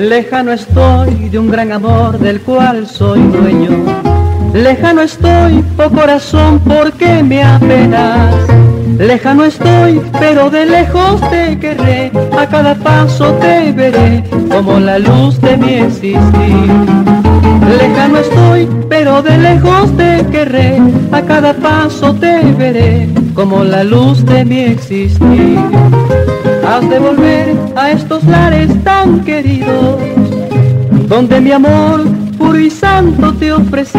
Lejano estoy de un gran amor del cual soy dueño. Lejano estoy, oh corazón, porque me apenas. Lejano estoy, pero de lejos te querré, a cada paso te veré como la luz de mi existir. Lejano estoy, pero de lejos te querré, a cada paso te veré como la luz de mi existir. Has de volver a estos lares tan queridos, donde mi amor puro y santo te ofrecí.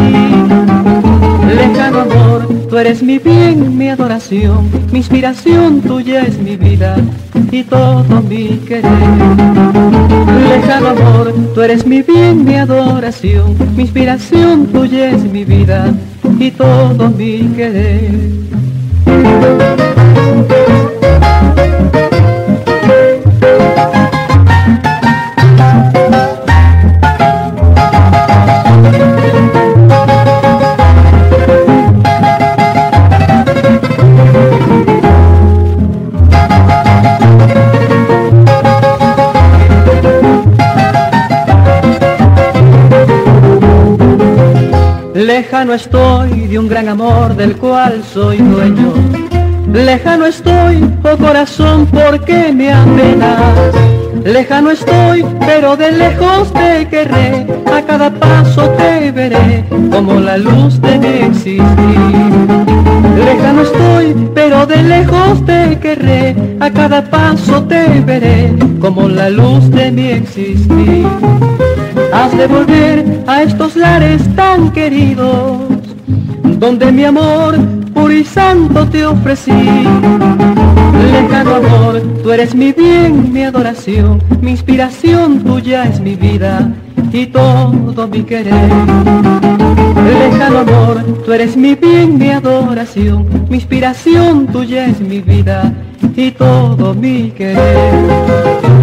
Lejano amor, tú eres mi bien, mi adoración, mi inspiración tuya es mi vida y todo mi querer. Lejano amor, tú eres mi bien, mi adoración, mi inspiración tuya es mi vida y todo mi querer. Lejano estoy de un gran amor del cual soy dueño. Lejano estoy, oh corazón, porque me apenas. Lejano estoy, pero de lejos te querré, a cada paso te veré como la luz de mi existir. Lejano estoy, pero de lejos te querré, a cada paso te veré como la luz de mi existir. Has de volver a estos lares tan queridos, donde mi amor puro y santo te ofrecí. Lejano amor, tú eres mi bien, mi adoración, mi inspiración tuya es mi vida y todo mi querer. Lejano amor, tú eres mi bien, mi adoración, mi inspiración tuya es mi vida y todo mi querer.